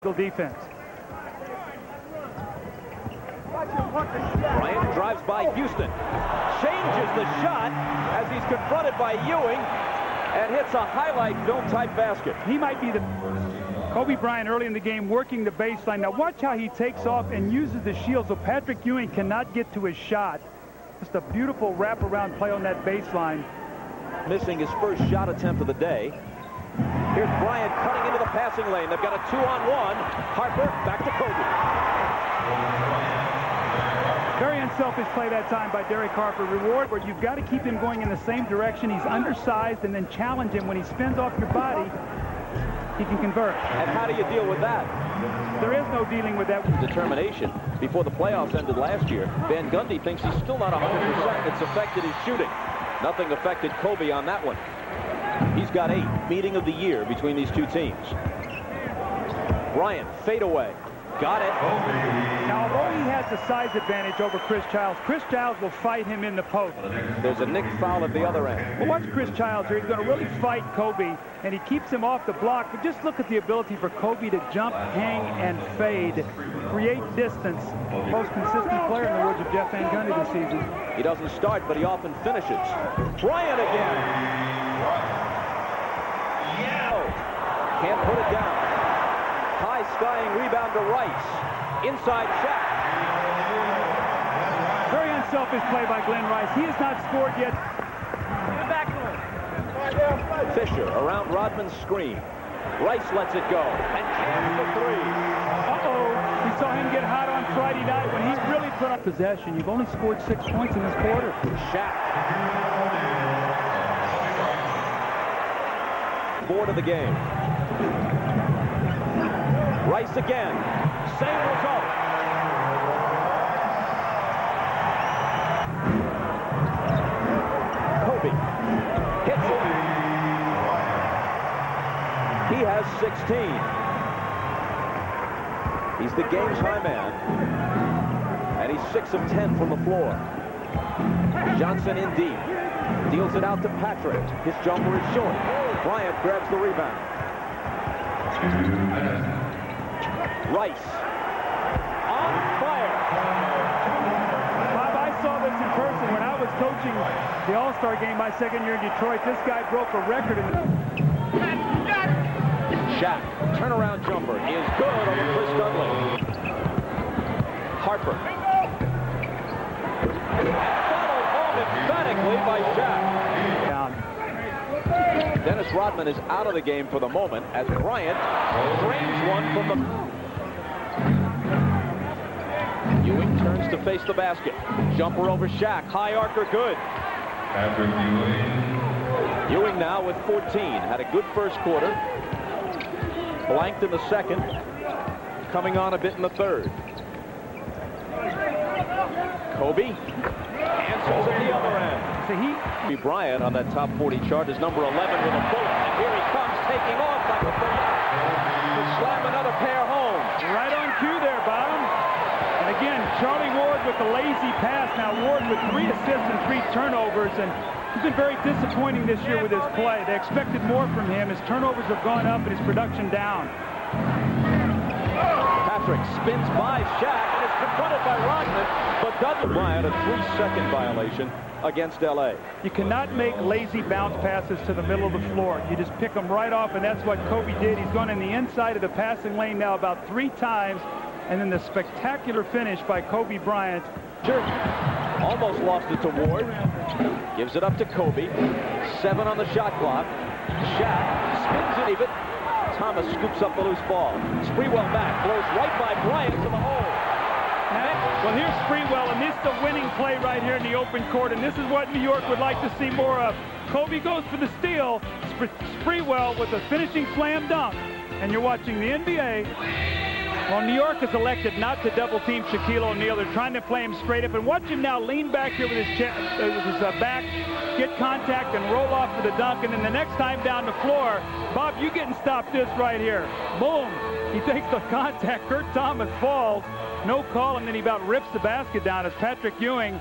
defense. Bryant drives by Houston. Changes the shot as he's confronted by Ewing and hits a highlight film type basket. He might be the Kobe Bryant early in the game working the baseline. Now watch how he takes off and uses the shield so Patrick Ewing cannot get to his shot. Just a beautiful wraparound play on that baseline. Missing his first shot attempt of the day. Here's Bryant cutting into the passing lane. They've got a two-on-one. Harper back to Kobe. Very unselfish play that time by Derek Harper. Reward where you've got to keep him going in the same direction. He's undersized and then challenge him. When he spins off your body, he can convert. And how do you deal with that? There is no dealing with that. Determination. Before the playoffs ended last year, Van Gundy thinks he's still not 100%. It's affected his shooting. Nothing affected Kobe on that one. He's got eight. Meeting of the year between these two teams. Bryant, fade away. Got it. Now, although he has the size advantage over Chris Childs, Chris Childs will fight him in the post. There's a Knick foul at the other end. Well, watch Chris Childs here. He's going to really fight Kobe, and he keeps him off the block. But just look at the ability for Kobe to jump, hang, and fade, create distance. Most consistent player in the words of Jeff Van Gundy this season. He doesn't start, but he often finishes. Bryant again. Can't put it down. High skying rebound to Rice. Inside Shaq. Very unselfish play by Glen Rice. He has not scored yet. Back line. Fisher around Rodman's screen. Rice lets it go. And jams the three. Uh-oh. We saw him get hot on Friday night when he really put up possession. You've only scored six points in this quarter. Shaq. Board of the game. Rice again. Same result. Kobe hits it. He has 16. He's the game's high man. And he's 6 of 10 from the floor. Johnson in deep. Deals it out to Patrick. His jumper is short. Bryant grabs the rebound. Rice. On fire. Bob, I saw this in person when I was coaching the All-Star game my second year in Detroit. This guy broke a record. In. Shaq. Turnaround jumper is good over Chris Dudley. Harper. Dennis Rodman is out of the game for the moment as Bryant drains one from the... Ewing turns to face the basket. Jumper over Shaq. High archer good. Patrick Ewing. Ewing now with 14. Had a good first quarter. Blanked in the second. Coming on a bit in the third. Kobe answers at the other end. So he, Kobe Bryant on that top 40 chart is number 11 with a bullet. And here he comes taking off like a bullet to slam another pair home. right on cue there, Bob. And again, Charlie Ward with the lazy pass. Now Ward with three assists and three turnovers. And he's been very disappointing this year with his play. They expected more from him. His turnovers have gone up and his production down. Patrick spins by Shaq and is confronted by Rodman, but doesn't. Bryant a three-second violation against L.A. You cannot make lazy bounce passes to the middle of the floor. You just pick them right off, and that's what Kobe did. He's gone in the inside of the passing lane now about three times, and then the spectacular finish by Kobe Bryant. Sure. Almost lost it to Ward. Gives it up to Kobe. Seven on the shot clock. Shaq spins it even. Thomas scoops up the loose ball. Sprewell back. Blows right by Bryant to the hole. Well, here's Sprewell, and this is the winning play right here in the open court, and this is what New York would like to see more of. Kobe goes for the steal. Sp Sprewell with a finishing slam dunk, and you're watching the NBA. Well, New York has elected not to double-team Shaquille O'Neal. They're trying to play him straight up, and watch him now lean back here with his, uh, with his uh, back, get contact, and roll off for the dunk, and then the next time down the floor, Bob, you getting stopped this right here. Boom. He takes the contact. Kurt Thomas falls. No call, and then he about rips the basket down as Patrick Ewing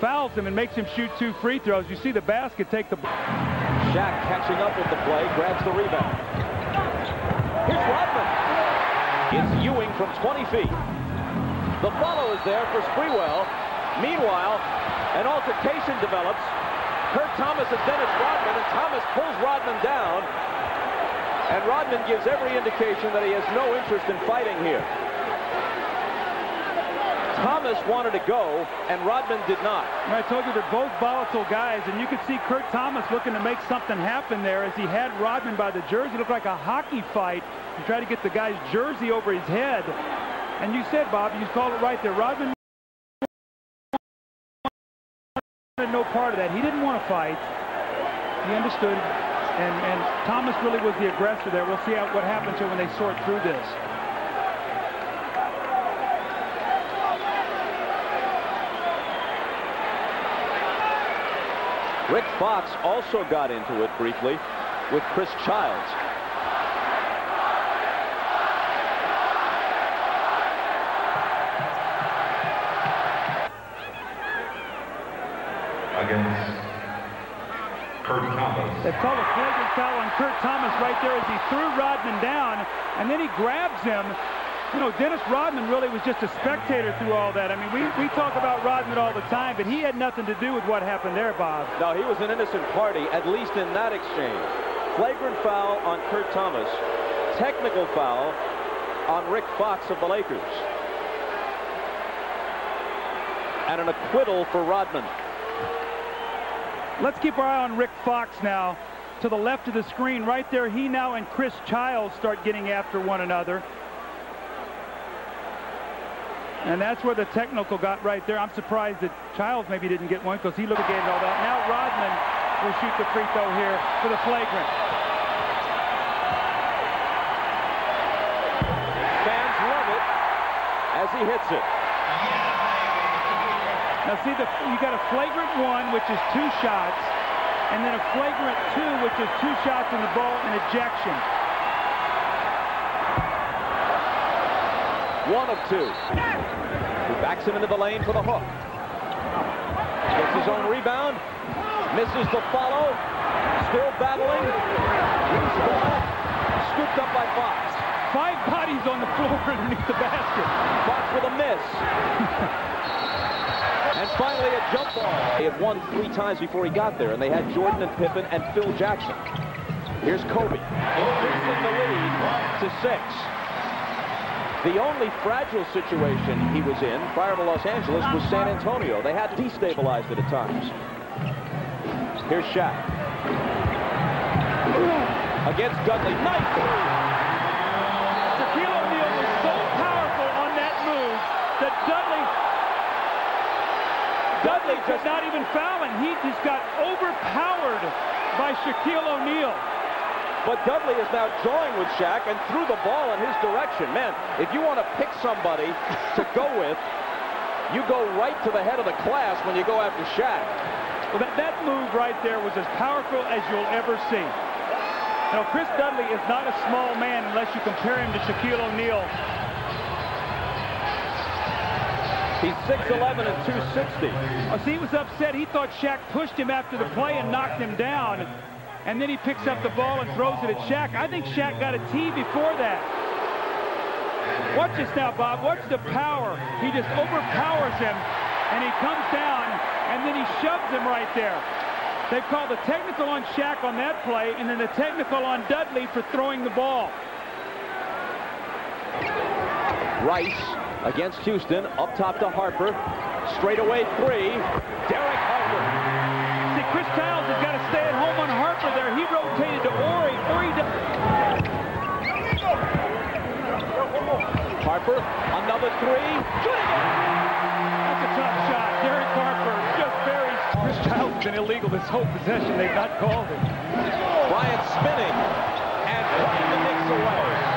fouls him and makes him shoot two free throws. You see the basket take the... Shaq catching up with the play, grabs the rebound. Here's Rodman. It's Ewing from 20 feet. The follow is there for Sprewell. Meanwhile, an altercation develops. Kurt Thomas and Dennis Rodman, and Thomas pulls Rodman down. And Rodman gives every indication that he has no interest in fighting here. Thomas wanted to go, and Rodman did not. I told you they're both volatile guys, and you could see Kurt Thomas looking to make something happen there as he had Rodman by the jersey. It looked like a hockey fight He tried to get the guy's jersey over his head. And you said, Bob, you called it right there. Rodman wanted no part of that. He didn't want to fight. He understood. And, and Thomas really was the aggressor there. We'll see how, what happens here when they sort through this. Rick Fox also got into it briefly with Chris Childs. Against Kurt Thomas. They called a flagrant foul on Kurt Thomas right there as he threw Rodman down, and then he grabs him you know, Dennis Rodman really was just a spectator through all that. I mean, we, we talk about Rodman all the time, but he had nothing to do with what happened there, Bob. No, he was an innocent party, at least in that exchange. Flagrant foul on Kurt Thomas. Technical foul on Rick Fox of the Lakers. And an acquittal for Rodman. Let's keep our eye on Rick Fox now. To the left of the screen, right there, he now and Chris Childs start getting after one another. And that's where the technical got right there. I'm surprised that Childs maybe didn't get one because he litigated all that. Now Rodman will shoot the free throw here for the flagrant. Fans love it as he hits it. Now see, the, you got a flagrant one, which is two shots, and then a flagrant two, which is two shots in the ball and ejection. One of two. He backs him into the lane for the hook. Gets his own rebound. Misses the follow. Still battling. Loose ball. Scooped up by Fox. Five bodies on the floor underneath the basket. Fox with a miss. and finally a jump ball. They had won three times before he got there, and they had Jordan and Pippen and Phil Jackson. Here's Kobe. Increasing the lead to six. The only fragile situation he was in prior to Los Angeles was San Antonio. They had destabilized it at times. Here's Shaq. Against Dudley. Nice. Shaquille O'Neal was so powerful on that move that Dudley Dudley could not even foul him. He just got overpowered by Shaquille O'Neal. But Dudley is now drawing with Shaq and threw the ball in his direction. Man, if you want to pick somebody to go with, you go right to the head of the class when you go after Shaq. Well, that, that move right there was as powerful as you'll ever see. Now, Chris Dudley is not a small man unless you compare him to Shaquille O'Neal. He's 6'11 and 260. Oh, see, he was upset. He thought Shaq pushed him after the play and knocked him down and then he picks up the ball and throws it at Shaq. I think Shaq got a tee before that. Watch this now, Bob. Watch the power. He just overpowers him, and he comes down, and then he shoves him right there. They've called the technical on Shaq on that play, and then the technical on Dudley for throwing the ball. Rice against Houston, up top to Harper. Straight away three. Derek Harper. See, Chris Childs has got Harper, another three. That's a tough shot. Derek Harper just very. Chris Childs been illegal this whole possession. They've not called it. Bryant spinning and putting the Knicks away.